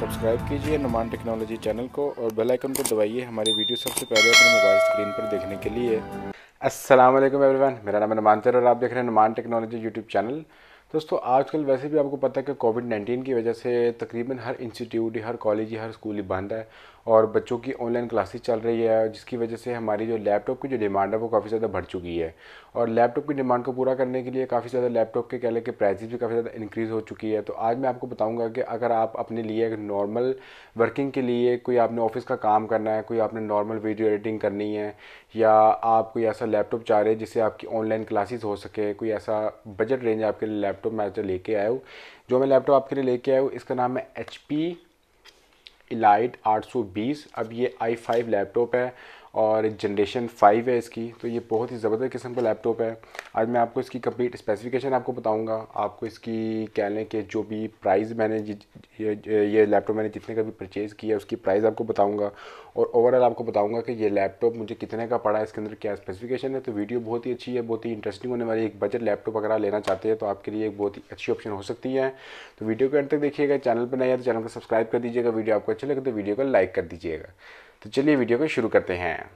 Subscribe कीजिए Numan technology channel को और बेल आइकन को दबाइए हमारी वीडियो सबसे पहले अपने मोबाइल स्क्रीन पर देखने के लिए। अस्सलाम वालेकुम एवरीवन, मेरा नाम है नुमान और आप देख रहे हैं नुमान टेक्नोलॉजी यूट्यूब चैनल। दोस्तों, आजकल वैसे भी आपको पता है कि कोविड नाइन्टीन की वजह से तकरीबन हर इंस्टीट्यूट हर कॉलेज हर स्कूल ही बंद है और बच्चों की ऑनलाइन क्लासेस चल रही है, जिसकी वजह से हमारी जो लैपटॉप की जो डिमांड है, वो काफ़ी ज़्यादा बढ़ चुकी है। और लैपटॉप की डिमांड को पूरा करने के लिए काफ़ी ज़्यादा लैपटॉप के कह लें कि प्राइसेस भी काफ़ी ज़्यादा इंक्रीज़ हो चुकी है। तो आज मैं आपको बताऊँगा कि अगर आप अपने लिए एक नॉर्मल वर्किंग के लिए कोई आपने ऑफ़िस का काम करना है, कोई आपने नॉर्मल वीडियो एडिटिंग करनी है, या आप कोई ऐसा लैपटॉप चाह रहे हैं जिससे आपकी ऑनलाइन क्लासेस हो सके, कोई ऐसा बजट रेंज आपके लिए लैपटॉप मैं जो लेके आया हूँ। जो मैं लैपटॉप आपके लिए लेके आया हूँ, इसका नाम है एच पी इलाइट 820 अब ये आई फाइव लैपटॉप है। और जनरेशन फाइव है इसकी तो ये बहुत ही ज़बरदस्त किस्म का लैपटॉप है। आज मैं आपको इसकी कंप्लीट स्पेसिफिकेशन आपको बताऊँगा। आपको इसकी कह लें कि जो भी प्राइस मैंने ये, ये लैपटॉप मैंने जितने का भी परचेज़ किया उसकी प्राइस आपको बताऊँगा। और ओवरऑल आपको बताऊँगा कि ये लैपटॉप मुझे कितने का पड़ा है इसके अंदर क्या स्पेसिफिकेशन है। तो वीडियो बहुत ही अच्छी है बहुत ही इंटरेस्टिंग होने वाली एक बजट लैपटॉप अगर आप लेना चाहते हैं तो आपके लिए एक बहुत ही अच्छी ऑप्शन हो सकती है। तो वीडियो को एंड तक देखिएगा। चैनल पर नया तो चैनल को सब्सक्राइब कर दीजिएगा। वीडियो आपको अच्छा लगे तो वीडियो को लाइक कर दीजिएगा। तो चलिए वीडियो को शुरू करते हैं।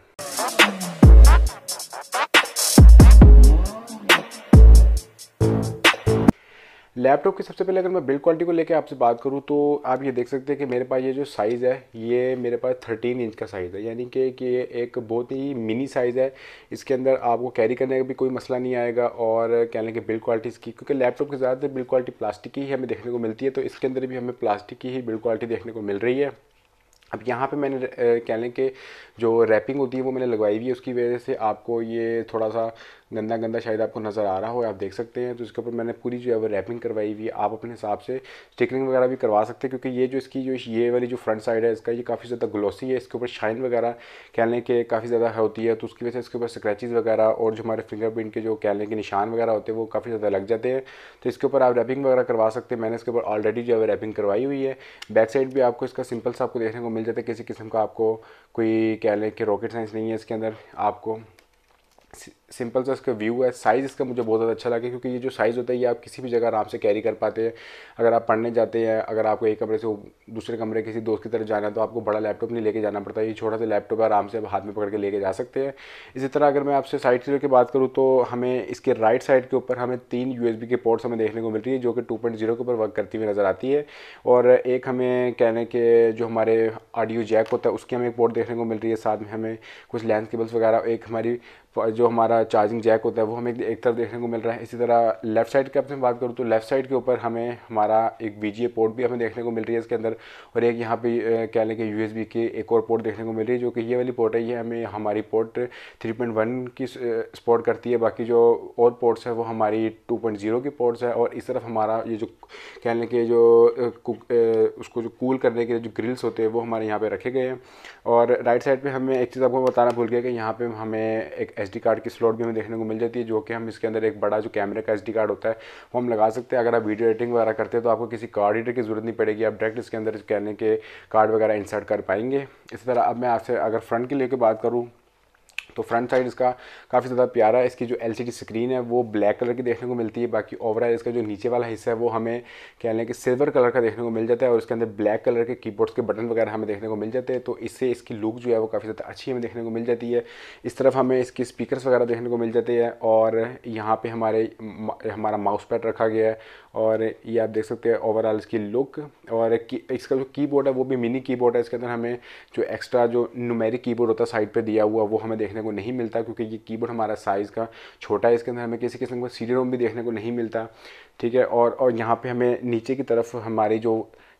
लैपटॉप की सबसे पहले अगर मैं बिल्ड क्वालिटी को लेकर आपसे बात करूँ तो आप ये देख सकते हैं कि मेरे पास ये जो साइज़ है, ये मेरे पास 13 इंच का साइज़ है। यानी कि कि ये एक बहुत ही मिनी साइज़ है। इसके अंदर आपको कैरी करने का भी कोई मसला नहीं आएगा और कह लें कि बिल्ड क्वालिटी इसकी, क्योंकि लैपटॉप की ज़्यादातर बिल्ड क्वालिटी प्लास्टिक की ही हमें देखने को मिलती है तो इसके अंदर भी हमें प्लास्टिक की ही बिल्ड क्वालिटी देखने को मिल रही है। अब यहाँ पे मैंने कह लें कि जो रैपिंग होती है वो मैंने लगवाई हुई है, उसकी वजह से आपको ये थोड़ा सा गंदा गंदा शायद आपको नज़र आ रहा हो, आप देख सकते हैं। तो इसके ऊपर मैंने पूरी जो है वो रैपिंग करवाई हुई है, आप अपने हिसाब से स्टिकरिंग वगैरह भी करवा सकते हैं, क्योंकि ये जो इसकी जो ये वाली जो फ्रंट साइड है, इसका ये काफ़ी ज़्यादा ग्लोसी है। इसके ऊपर शाइन वगैरह कह लें कि काफ़ी ज़्यादा होती है तो उसकी वजह से इसके ऊपर स्क्रैचेज़ वगैरह और जो हमारे फिंगरप्रिंट के जो कह लें कि निशान वगैरह होते हैं, वो काफ़ी ज़्यादा लग जाते हैं। तो इसके ऊपर आप रैपिंग वगैरह करवा सकते हैं। मैंने इसके ऊपर ऑलरेडी जो है रैपिंग करवाई हुई है। बैक साइड भी आपको इसका सिंपल सा आपको देखने को मिल जाता है, किसी किस्म का आपको कोई कह लें कि रॉकेट साइंस नहीं है इसके अंदर, आपको सिंपल सा इसका व्यू है। साइज़ इसका मुझे बहुत ज़्यादा अच्छा लगा क्योंकि ये जो साइज़ होता है, ये आप किसी भी जगह आराम से कैरी कर पाते हैं। अगर आप पढ़ने जाते हैं, अगर आपको एक कमरे से दूसरे कमरे किसी दोस्त की तरफ़ जाना है तो आपको बड़ा लैपटॉप नहीं लेके जाना पड़ता। ये छोटा सा लैपटॉप आराम से आप हाथ में पकड़ के लेके जा सकते हैं। इसी तरह अगर मैं आपसे साइड सीरो की बात करूँ तो हमें इसके राइट साइड के ऊपर हमें तीन यूएसबी के पोर्ट्स हमें देखने को मिल रही है, जो कि टू के ऊपर वर्क करती हुई नज़र आती है। और एक हमें कहने के जो हमारे ऑडियो जैक होता है, उसकी हमें एक पोर्ट देखने को मिल रही है। साथ में हमें कुछ लैंड केबल्स वगैरह, एक हमारी जो हमारा चार्जिंग जैक होता है, वो हमें एक तरफ़ देखने को मिल रहा है। इसी तरह लेफ़्ट साइड की आपसे बात करूँ तो लेफ़्ट साइड के ऊपर हमें हमारा एक वी पोर्ट भी हमें देखने को मिल रही है इसके अंदर और एक यहाँ पे कह लें कि यू की एक और पोर्ट देखने को मिल रही है, जो कि ये वाली पोर्ट है। ये हमें, हमारी पोर्ट थ्री की सपोर्ट करती है। बाकी जो और पोर्ट्स है, वो हमारी टू की पोर्ट्स है और इस तरफ़ हमारा ये जो कह लें कि जो उसको जो कूल करने के जो ग्रिल्स होते हैं, वो हमारे यहाँ पर रखे गए हैं। और राइट साइड पर हमें एक चीज़ आपको बताना भूल गया कि यहाँ पर हमें एक एसडी कार्ड की स्लॉट भी हमें देखने को मिल जाती है, जो कि हम इसके अंदर एक बड़ा जो कैमरे का एस कार्ड होता है, वो हम लगा सकते हैं। अगर आप वीडियो एडिटिंग वगैरह करते हैं तो आपको किसी कार्ड एडिटर की ज़रूरत नहीं पड़ेगी। आप डायरेक्ट इसके अंदर कहने के कार्ड वगैरह इंसर्ट कर पाएँगे। इसी तरह अब मैं आपसे अगर फ्रंट के लेकर बात करूँ तो फ्रंट साइड इसका काफ़ी ज़्यादा प्यारा है। इसकी जो एलसीडी स्क्रीन है, वो ब्लैक कलर की देखने को मिलती है। बाकी ओवरऑल इसका जो नीचे वाला हिस्सा है, वो हमें कह लें कि सिल्वर कलर का देखने को मिल जाता है और इसके अंदर ब्लैक कलर के कीबोर्ड्स के बटन वगैरह हमें देखने को मिल जाते हैं। तो इससे इसकी लुक जो है, वो काफ़ी ज़्यादा अच्छी हमें देखने को मिल जाती है। इस तरफ़ हमें इसके स्पीकर वगैरह देखने को मिल जाते हैं और यहाँ पर हमारे हमारा माउस पैड रखा गया है और ये आप देख सकते हैं ओवरऑल इसकी लुक और इसका जो कीबोर्ड है, वो भी मिनी कीबोर्ड है। इसके अंदर हमें जो एक्स्ट्रा जो नुमेरिक कीबोर्ड होता है साइड पर दिया हुआ, वो हमें देखने को नहीं मिलता क्योंकि ये कीबोर्ड हमारा साइज़ का छोटा है, इसके अंदर हमें किसी किस्म का सीडी रोम भी देखने को नहीं मिलता, ठीक है? और और यहाँ पे हमें नीचे की तरफ़ हमारी जो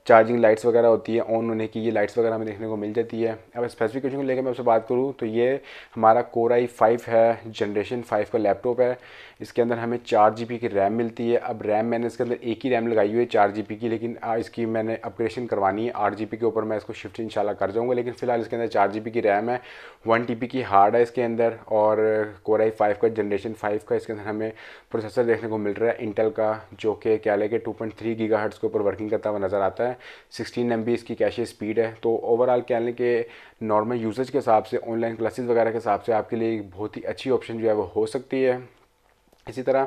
चार्जिंग लाइट्स वगैरह होती है ऑन होने की, ये लाइट्स वगैरह हमें देखने को मिल जाती है। अब स्पेसिफिकेशन को लेकर मैं आपसे बात करूँ तो ये हमारा कोर आई फाइव है जनरेशन फाइव का लैपटॉप है। इसके अंदर हमें चार जी की रैम मिलती है। अब रैम मैंने इसके अंदर एक ही रैम लगाई हुई है, चार जी की, लेकिन इसकी मैंने अपग्रेशन करवानी है आठ जी के ऊपर। मैं इसको शिफ्ट इंशाल्लाह कर जाऊँगा, लेकिन फ़िलहाल इसके अंदर चार जी की रैम है वन टी की हार्ड है इसके अंदर, और कोर आई फाइव का जनरेशन फाइव का इसके अंदर हमें प्रोसेसर देखने को मिल रहा है इंटेल का, जो कि क्या लेके टू पॉइंट थ्री गीगा के ऊपर वर्किंग करता हुआ नज़र आता है। सिक्सटीन एम इसकी कैशे स्पीड है। तो ओवरऑल कह लें कि नॉर्मल यूजेज के हिसाब से ऑनलाइन क्लासेस वगैरह के हिसाब से आपके लिए एक बहुत ही अच्छी ऑप्शन जो है वो हो सकती है। इसी तरह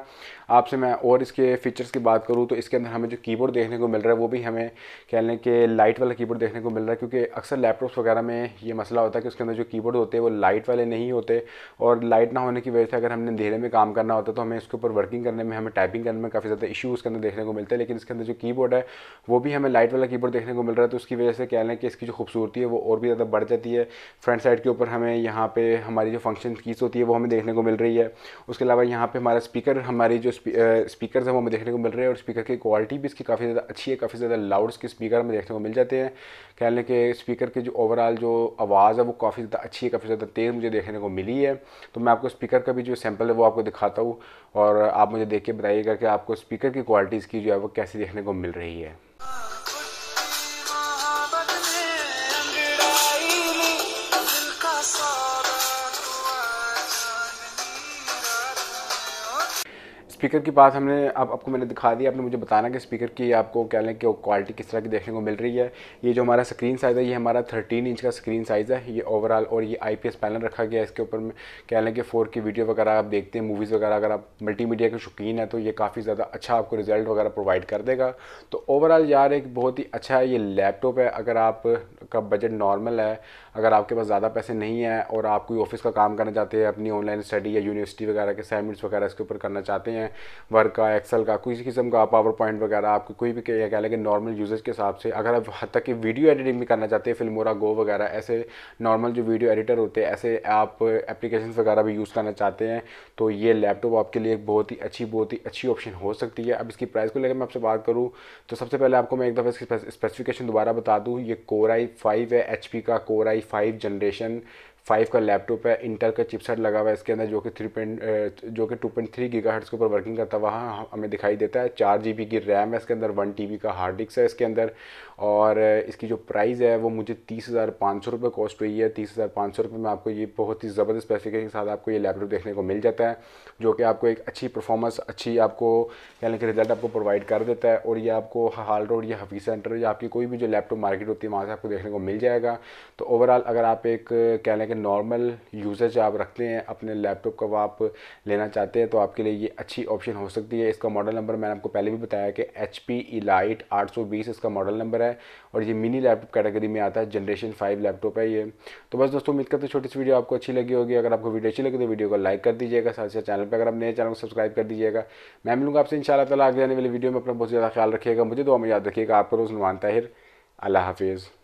आपसे मैं और इसके फीचर्स की बात करूँ तो इसके अंदर हमें जो कीबोर्ड देखने को मिल रहा है, वो भी हमें कह लें कि लाइट वाला कीबोर्ड देखने को मिल रहा है, क्योंकि अक्सर लैपटॉप्स वगैरह में ये मसला होता है कि उसके अंदर जो कीबोर्ड होते हैं, वो लाइट वाले नहीं होते और लाइट ना होने की वजह से अगर हमने अंधेरे में काम करना होता तो हमें इसके ऊपर वर्किंग करने में, हमें टाइपिंग करने में काफ़ी ज़्यादा इशू उसके अंदर देखने को मिलते हैं, लेकिन इसके अंदर जो की है, वो भी हमें लाइट वाला कीबोर्ड देखने को मिल रहा है तो उसकी वजह से कह लें कि इसकी जो खूबसूरती है, वो और भी ज़्यादा बढ़ जाती है। फ्रंट साइड के ऊपर हमें यहाँ पर हमारी जो फ़ंक्शन कीस होती है, वो हमें देखने को मिल रही है। उसके अलावा यहाँ पर हमारा स्पीकर हमारी जो स्पीकर हैं, वो हमें देखने को मिल रहे हैं और स्पीकर की क्वालिटी भी इसकी काफ़ी ज़्यादा अच्छी है, काफ़ी ज़्यादा लाउड इसके स्पीकर हमें देखने को मिल जाते हैं। कह लें कि स्पीकर की जो ओवरऑल जो आवाज़ है, वो काफ़ी ज़्यादा अच्छी है, काफ़ी ज़्यादा तेज़ मुझे देखने को मिली है। तो मैं आपको स्पीकर का भी जो सैंपल है, वो आपको दिखाता हूँ और आप मुझे देख के बताइएगा कि आपको स्पीकर की क्वालिटी इसकी जो है, वो कैसी देखने को मिल रही है। स्पीकर की बात हमने अब आपको मैंने दिखा दी, आपने मुझे बताना कि स्पीकर की आपको कह लें कि क्वालिटी किस तरह की देखने को मिल रही है। ये जो हमारा स्क्रीन साइज़ है, ये हमारा 13 इंच का स्क्रीन साइज़ है। ये ओवरऑल और ये आईपीएस पैनल रखा गया है। इसके ऊपर कह लें कि फोर की वीडियो वगैरह आप देखते हैं मूवीज़ वगैरह अगर आप मल्टीमीडिया के शौकीन है तो ये काफ़ी ज़्यादा अच्छा आपको रिज़ल्ट वगैरह प्रोवाइड कर देगा। तो ओवरऑल यार एक बहुत ही अच्छा है ये लैपटॉप है। अगर आप का बजट नॉर्मल है अगर आपके पास ज़्यादा पैसे नहीं है और आप कोई ऑफ़िस का काम करना चाहते हैं, अपनी ऑनलाइन स्टडी या यूनिवर्सिटी वगैरह के असाइनमेंट्स वगैरह इसके ऊपर करना चाहते हैं वर्क का एक्सेल का, किसी किस्म का पावर पॉइंट वगैरह, आपको कोई भी कह लें नॉर्मल यूज़र्स के हिसाब से, अगर आप हद तक कि वीडियो एडिटिंग भी करना चाहते हैं फिल्मोरा गो वगैरह, ऐसे नॉर्मल जो वीडियो एडिटर होते हैं, ऐसे आप एप्लीकेशन वगैरह भी यूज़ करना चाहते हैं तो ये लैपटॉप आपके लिए बहुत ही अच्छी, बहुत ही अच्छी ऑप्शन हो सकती है। अब इसकी प्राइस को लेकर मैं आपसे बात करूँ तो सबसे पहले आपको मैं एक दफ़ा इसकी स्पेसिफिकेशन दोबारा बता दूँ, ये कोर आई फाइव है एचपी का core i five generation five का लैपटॉप है इंटर का चिपसेट लगा हुआ है इसके अंदर, जो कि थ्री पॉइंट जो कि two point three giga hertz के ऊपर वर्किंग करता है वहाँ हमें दिखाई देता है। चार जी बी की रैम है इसके अंदर वन टी बी का हार्ड डिस्क है इसके अंदर और इसकी जो प्राइस है वो मुझे तीस हज़ार पाँच सौ रुपये कॉस्ट हुई है। तीस हज़ार पाँच सौ रुपये में आपको ये बहुत ही ज़बरदस्त स्पेसिफिकेशन के साथ आपको ये लैपटॉप देखने को मिल जाता है, जो कि आपको एक अच्छी परफॉर्मेंस अच्छी आपको यानी कि रिज़ल्ट आपको प्रोवाइड कर देता है और ये आपको हाल रोड, या हफी सेंटर या आपकी कोई भी जो लैपटॉप मार्केट होती है, वहाँ से आपको देखने को मिल जाएगा। तो ओवरऑल अगर आप एक कह लें कि नॉर्मल यूजेज आप रखते हैं अपने लैपटॉप का आप लेना चाहते हैं तो आपके लिए ये अच्छी ऑप्शन हो सकती है। इसका मॉडल नंबर मैंने आपको पहले भी बताया कि एच पी इलाइट आठ सौ बीस इसका मॉडल नंबर है और ये मिनी लैपटॉप कैटेगरी में आता है जनरेशन फाइव लैपटॉप है ये। तो बस दोस्तों, उम्मीद करते छोटी सी वीडियो आपको अच्छी लगी होगी। अगर आपको वीडियो अच्छी लगी तो वीडियो को लाइक कर दीजिएगा, साथ साथ चैनल पर अगर आप नए चैनल को सब्सक्राइब कर दीजिएगा। मैं मिलूँगा आपसे इन शाला आगे आने वाली वीडियो में। अपना बहुत ज़्यादा ख्याल रखिएगा। मुझे तो हमें याद रखिएगा। आपका रोज़ नुमान ताहिर। अल्लाह हाफिज़।